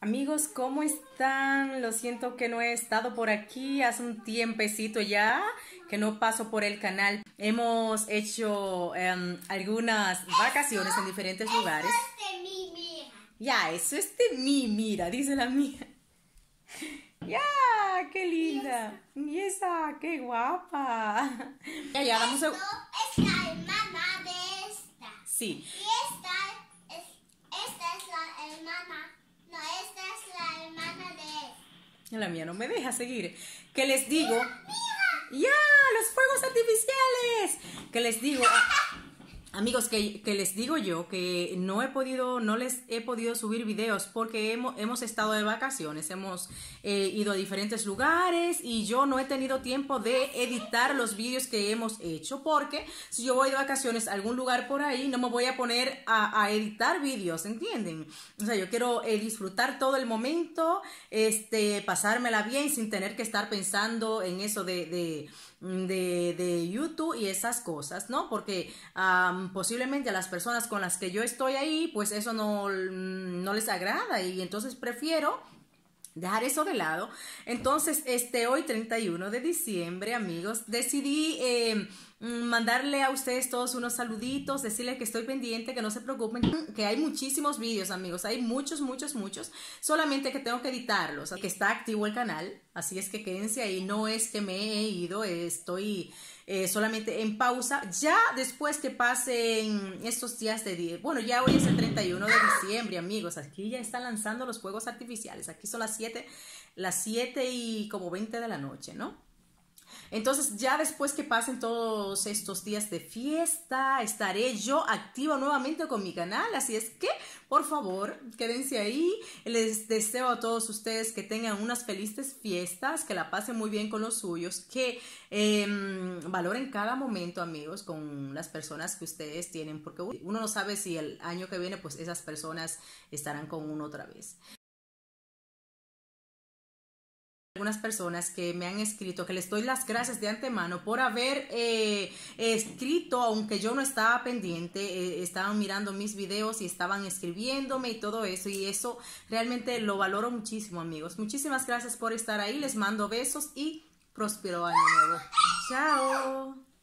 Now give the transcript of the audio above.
Amigos, ¿cómo están? Lo siento que no he estado por aquí hace un tiempecito ya que no paso por el canal. Hemos hecho em, algunas vacaciones en diferentes lugares. Eso es de mí, mira. Ya, eso es de mí, mira, dice la mía. Ya, qué linda. Y esa, qué guapa. Ya, ya, vamos a... Es la hermana de esta. Sí, Y esta es, esta es la hermana. No, esta es la hermana de él. La mía no me deja seguir. Que les digo... ¡Ya! ¡Los fuegos artificiales! Que les digo... Amigos, que, les digo yo que no he podido, no les he podido subir videos porque hemos, hemos estado de vacaciones, hemos eh, ido a diferentes lugares y yo no he tenido tiempo de editar los vídeos que hemos hecho porque si yo voy de vacaciones a algún lugar por ahí no me voy a poner a, editar vídeos, ¿entienden? O sea, yo quiero eh, disfrutar todo el momento, este, pasármela bien sin tener que estar pensando en eso de de, de, YouTube y esas cosas, ¿no? Porque posiblemente a las personas con las que yo estoy ahí, pues eso no, no les agrada y entonces prefiero dejar eso de lado. Entonces, este hoy 31 de diciembre, amigos, decidí eh, mandarle a ustedes todos unos saluditos, decirles que estoy pendiente, que no se preocupen, que hay muchísimos vídeos, amigos, hay muchos, muchos, muchos, solamente que tengo que editarlos, que está activo el canal, así es que quédense ahí, no es que me he ido, estoy eh, solamente en pausa, ya después que pasen estos días de día, bueno, ya hoy es el 31 de diciembre, amigos, aquí ya están lanzando los fuegos artificiales, aquí son las 7, las 7 y como 20 de la noche, ¿no? Entonces, ya después que pasen todos estos días de fiesta, estaré yo activa nuevamente con mi canal. Así es que, por favor, quédense ahí. Les deseo a todos ustedes que tengan unas felices fiestas, que la pasen muy bien con los suyos, que eh, valoren cada momento, amigos, con las personas que ustedes tienen, porque uno no sabe si el año que viene, pues esas personas estarán con uno otra vez algunas personas que me han escrito, que les doy las gracias de antemano por haber eh, escrito, aunque yo no estaba pendiente, eh, estaban mirando mis videos y estaban escribiéndome y todo eso, y eso realmente lo valoro muchísimo, amigos. Muchísimas gracias por estar ahí, les mando besos y próspero año nuevo. Chao.